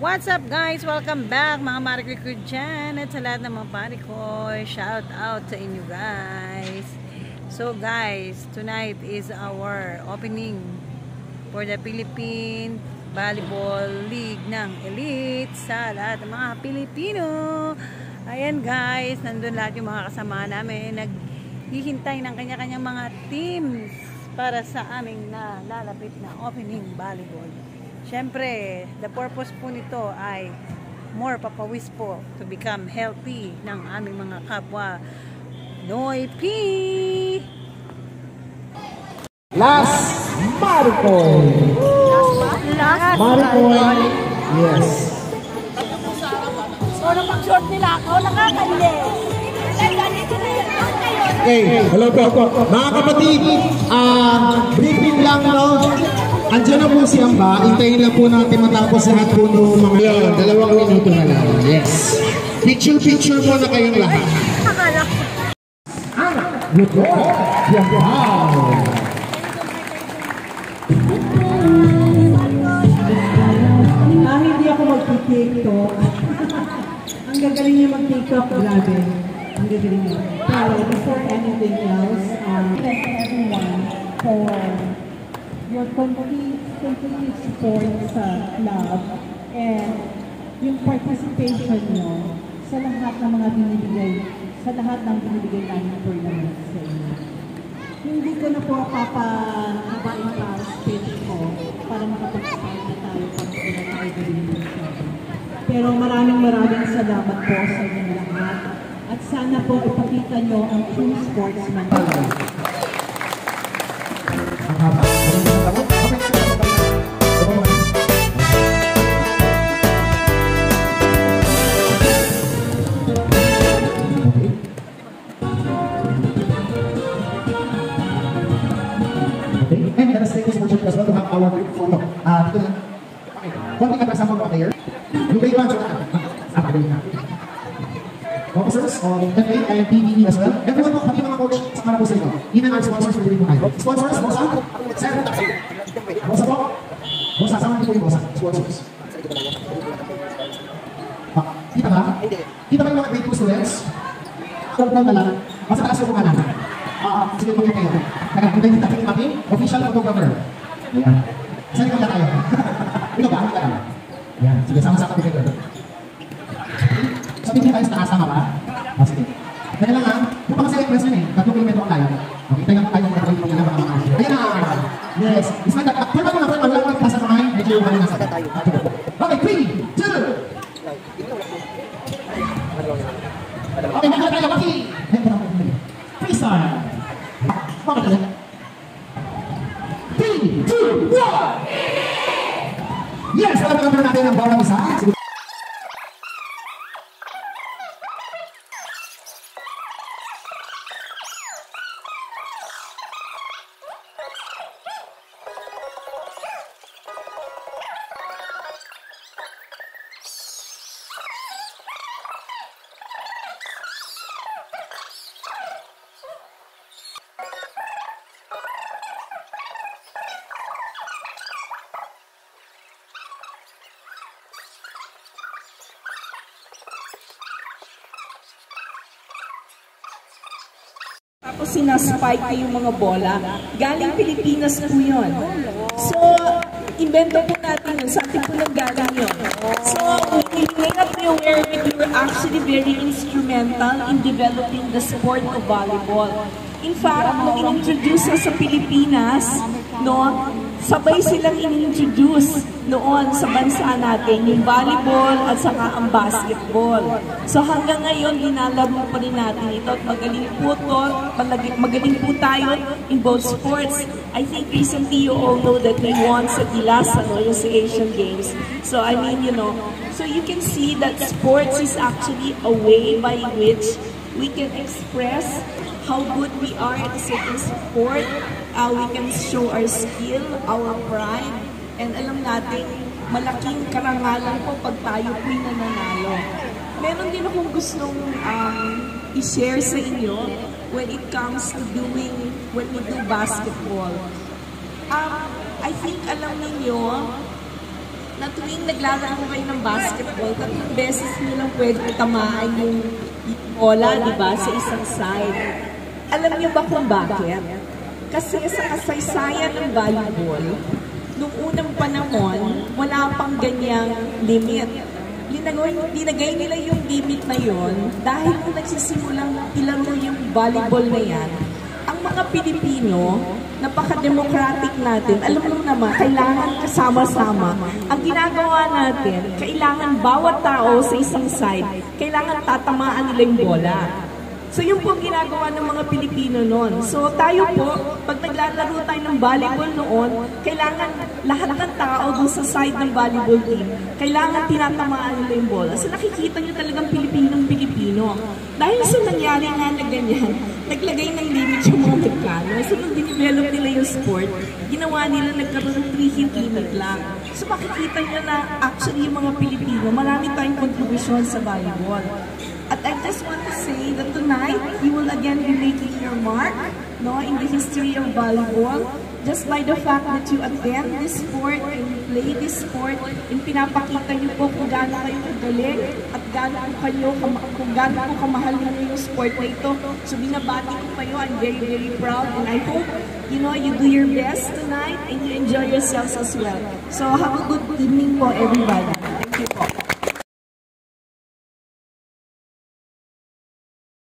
What's up guys? Welcome back mga Mariko ko dyan at sa lahat ng mga pari ko. Shout out sa inyo guys. So guys, tonight is our opening for the Philippine Volleyball League ng Elite sa lahat ng mga Pilipino. Ayan guys, nandun lahat yung mga kasama namin. Naghihintay ng kanya-kanyang mga teams para sa aming nalalapit na opening volleyball. Siyempre, the purpose po nito ay more papawis po to become healthy ng aming mga kapwa Noy P! Last Maricoy! Last Maricoy! Yes. So, napag-short nila ako, nakakaili. Okay, hello po. Mga kapatid, ah, briefing lang, no? Andiyan na po si Amba. Hintayin lang po natin matapos lahat po ng mga yun. Dalawang minuto na lang. Yes. Picture-picture mo na kayong lahat. Akala ko. Good boy. Wow. Ah, hindi ako mag-tiktok. Ang gagaling niya mag-tiktok, grabe. Ang gagaling niya. Pero before anything else, um, thank everyone for your complete, complete support sa club and yung participation nyo sa lahat ng mga binibigay, sa lahat ng binibigay namin tournament sa inyo. Hindi ko na po papahabain pa ang ko para makapag-start na tayo pag sila tayo gawin Pero maraming maraming salamat po sa inyo lahat. At sana po ipakita nyo ang true sportsman. Officers of FA and PBE as well. Everyone po, pati mga coach, sa para po sa inyo. In and our sponsors, pwede po kayo. Sponsors, bosa? Sir? Bosa po? Bosa, sama niyo po yung bosa. Sponsors. Ah, kita ba? Kita ba yung mga grade 2 students? Control na lang. Basta taas yung mga Ah, sige po kayo. Teka, hintayin kita yung ating official photographer. Ayan. Saan ikaw na tayo? Ikaw ba? Ikaw ba? Ayan. Sige, sama-sama kayo kayo. Sabihin niya tayo sa taas, tama ba? Ah, sige. Kaya lang ha, yung mga select question eh, tatlong kilometro ang layo. Okay, tayo tayo ng gagawin mo na mga mga Ayan na! Yes! Is my that? Pwede mo na, pwede mo na, pwede sa kamay, medyo yung kanina sa Okay, three, two, Okay, magkala tayo, okay! Freestyle! Tapos sinaspike ko yung mga bola. Galing Pilipinas po yun. So, invento po natin yun. Sa atin po nang yun. So, we made up you where we were actually very instrumental in developing the sport of volleyball. In fact, nung in-introduce na sa Pilipinas, no, sabay silang in-introduce noon sa bansa natin yung volleyball at saka ang basketball. So hanggang ngayon, linalaro pa rin natin ito at magaling po to, magaling po tayo in both sports. I think recently you all know that we won sa Gilas, ano, yung sa Asian Games. So I mean, you know, so you can see that sports is actually a way by which we can express how good we are at a certain sport. Uh, we can show our skill, our pride, and alam natin, malaking karangalan po pag tayo po'y nananalo. Meron din akong gustong um, i-share sa inyo when it comes to doing, when we do basketball. Um, I think alam ninyo, na tuwing naglalaro kayo ng basketball, tatlong beses nyo lang pwede tamaan yung bola, di ba, sa isang side. Alam niyo ba kung bakit? Kasi sa kasaysayan ng volleyball, nung unang panahon, wala pang ganyang limit. Linagay, linagay nila yung limit na yon dahil nung nagsisimulang ilaro yung volleyball na yan, ang mga Pilipino, napaka-democratic natin, alam mo naman, kailangan kasama-sama. Ang ginagawa natin, kailangan bawat tao sa isang side, kailangan tatamaan nila yung bola. So yun po ginagawa ng mga Pilipino noon. So tayo po, pag naglalaro tayo ng volleyball noon, kailangan lahat ng tao dun sa side ng volleyball team, kailangan tinatamaan nila yung bola. So nakikita nyo talagang Pilipinong Pilipino. Dahil sa nangyari nga na ganyan, naglagay ng limit yung mga Amerikano. So nung dinevelop nila yung sport, ginawa nila nagkaroon ng three hit limit lang. So makikita nyo na actually yung mga Pilipino, marami tayong kontribusyon sa volleyball. I just want to say that tonight, you will again be making your mark no, in the history of volleyball just by the fact that you attend this sport and you play this sport and pinapakita niyo po kung gaano kayo kagaling at gaano kayo, kung gaano po kamahal niyo yung sport na ito. So binabati ko kayo. I'm very, very proud and I hope you know, you do your best tonight and you enjoy yourselves as well. So have a good evening po everybody. Thank you po.